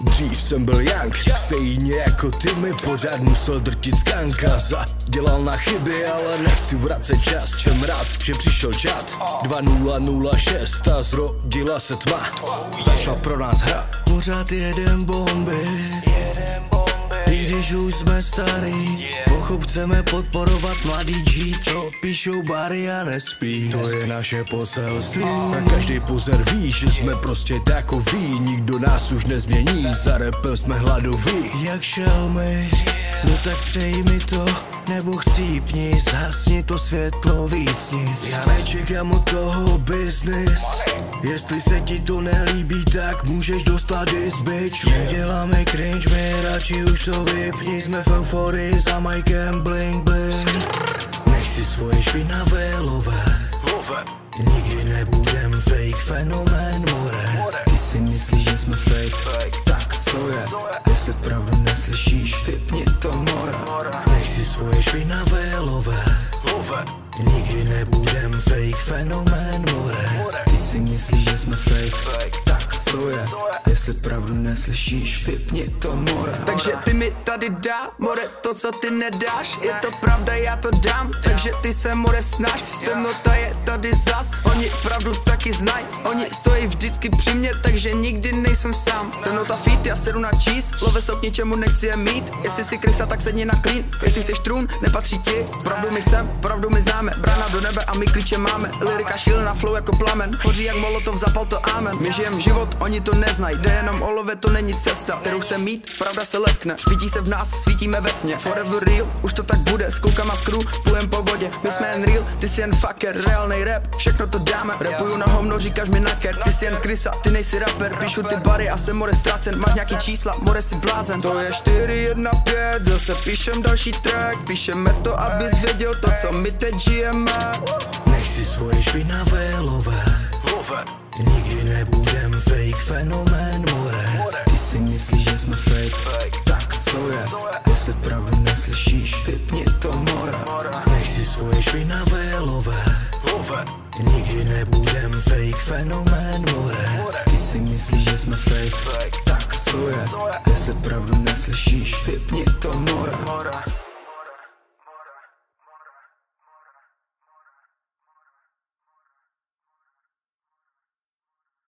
Dřív jsem byl Young, stejně jako ty mi pořád musel drtit skanka Dělal na chyby, ale nechci vracet čas. Jsem rád, že přišel čat. 2006 a zrodila se tma. Začala pro nás hra. Pořád jedem bomby i když už jsme starý Pochop chceme podporovat mladý G Co píšou bary a nespí. To je naše poselství. A. Každý pozor ví, že jsme prostě takový Nikdo nás už nezmění. Za repem jsme hladoví. Jak šelmy No tak přeji mi to, nebo chcípni Zhasni to světlo víc nic. Já nečekám od toho business. Jestli se ti to nelíbí, tak můžeš dostat dis bitch Neděláme cringe, my radši už to vypni. Jsme v euforii za Mikem bling bling Nech si svoje špinavé Svoje špinavé lové Nikdy nebudem fake fenomén more. Ty si myslíš, že jsme fake, tak co je? Jestli pravdu neslyšíš, vypni to mora Takže ty mi tady dá, more, to co ty nedáš. Je to pravda, já to dám, takže ty se more snaž. Temnota je tady zas, oni pravdu taky znají. Oni stojí vždycky při mě, takže nikdy nejsem sám. Temnota feet, já sedu na cheese, love jsou k ničemu nechci je mít. Jestli si krysa, tak sedni na klín, jestli chceš trůn, nepatří ti. Pravdu my chcem, pravdu my známe, brána do nebe a my klíče máme. Lyrika šílená flow jako plamen, hoří jak molotov, zapal to amen My žijem život, oni to neznají, jde jenom o love, to není cesta Kterou chcem mít, pravda se leskne, svítí se v nás, svítíme ve tmě. Forever real, už to tak bude, s klukama z crew, plujem po vodě. My jsme jen real, ty jsi jen fucker, reálnej rap, všechno to dáme. Rapuju na hovno, říkáš mi naker, ty jsi jen krysa, ty nejsi rapper. Píšu ty bary a jsem more ztracen, máš nějaký čísla, more si blázen. To je 4, 1, 5, zase píšem další track. Píšeme to, abys věděl to, co my teď žijeme. Nech si svoje špinavé lové Nikdy nebudem fake fenomén svoje švinavé love Love Nikdy nebudem fake fenomén more Ty si myslíš, že jsme fake. Tak co je? Jestli pravdu neslyšíš, vypni to more.